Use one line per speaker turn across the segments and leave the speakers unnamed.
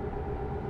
うん。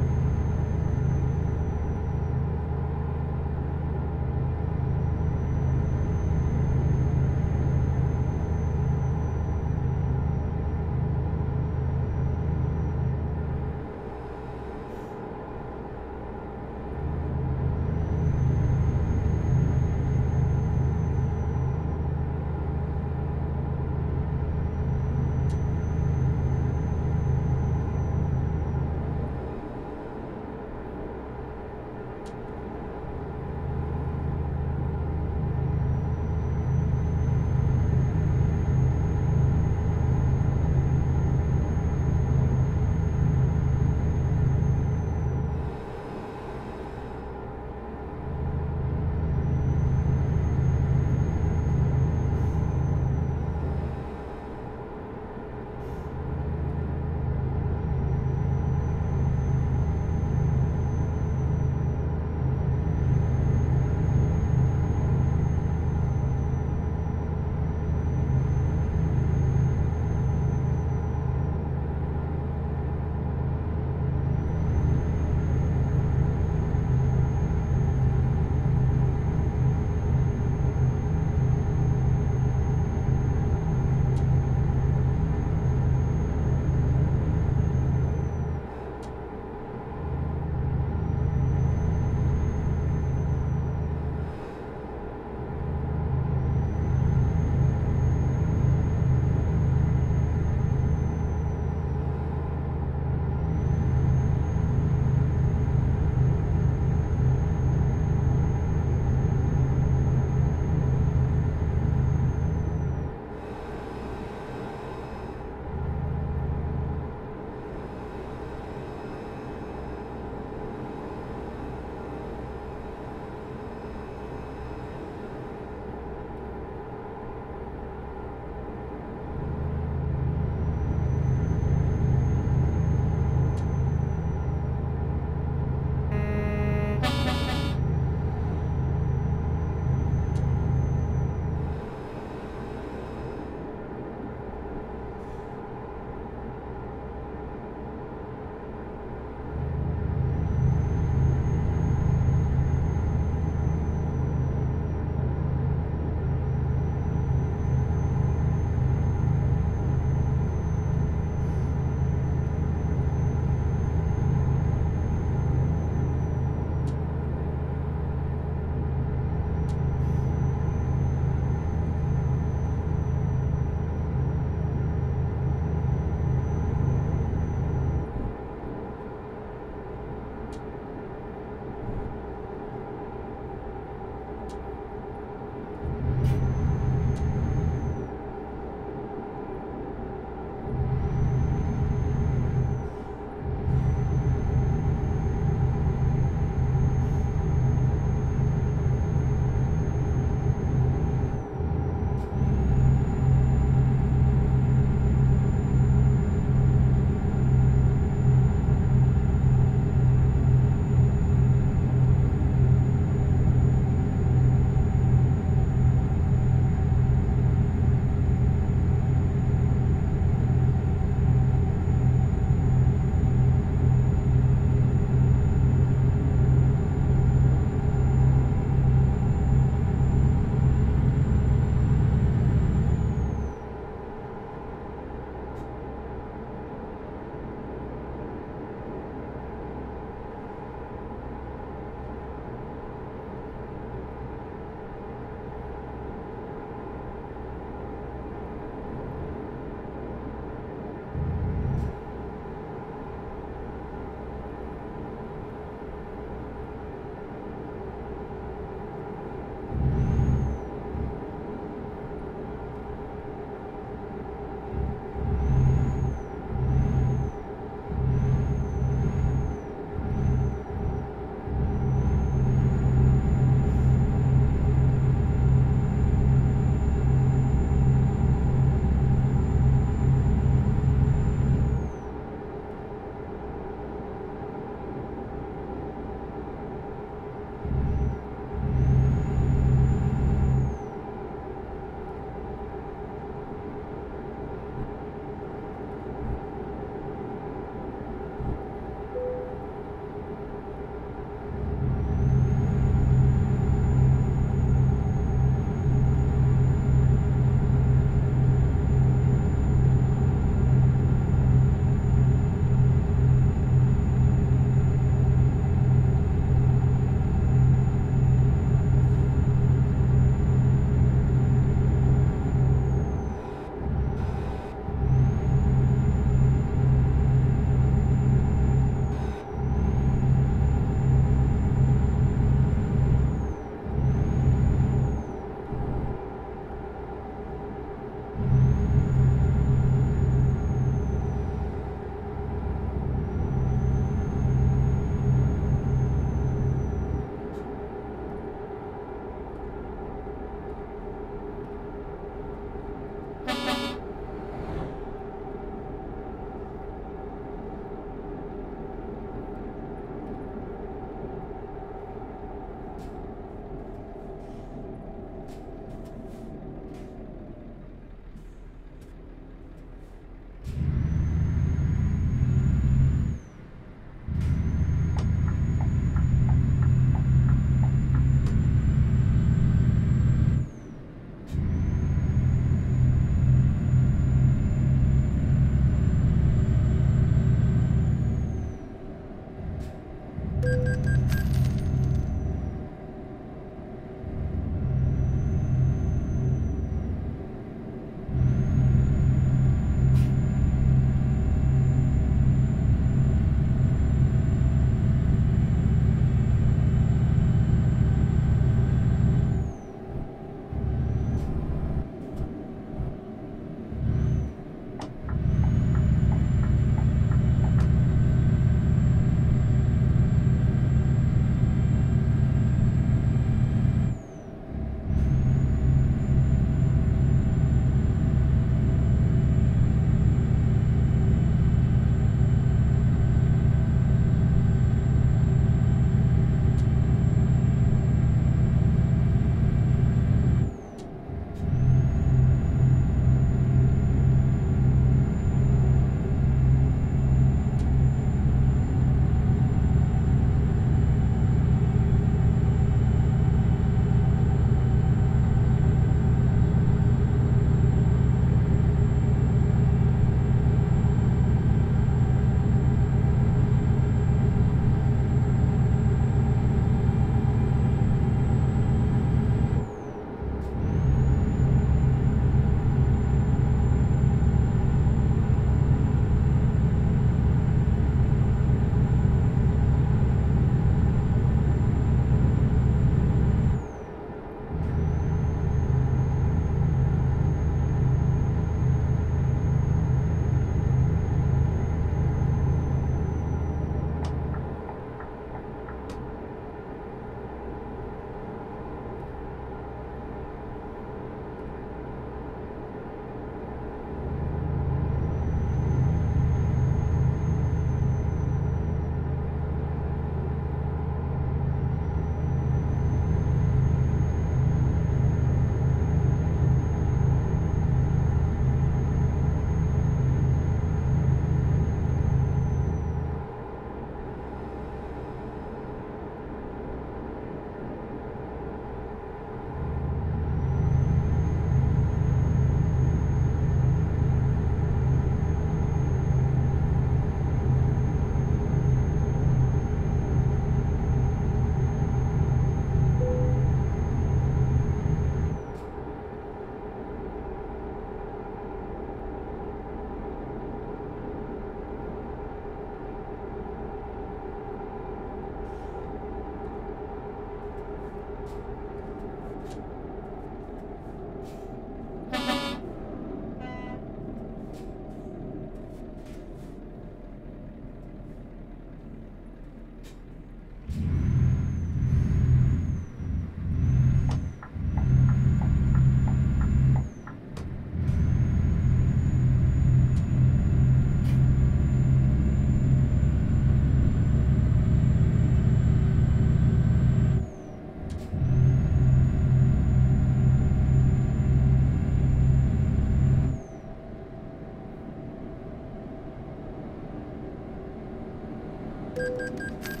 Thank you.